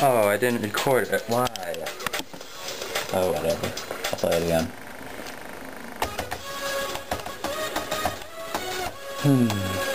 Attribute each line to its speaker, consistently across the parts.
Speaker 1: Oh, I didn't record it. Why? Oh, whatever. I'll play it again. Hmm.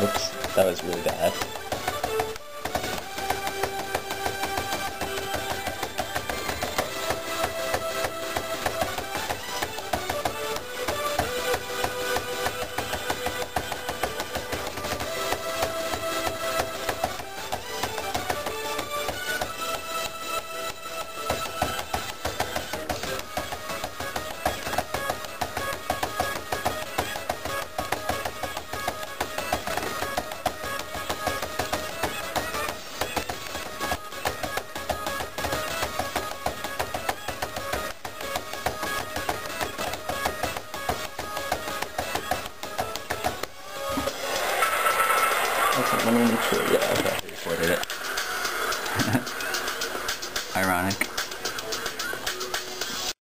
Speaker 1: Oops, that was really bad. Okay, let me make sure. Yeah, okay, recorded it. Ironic.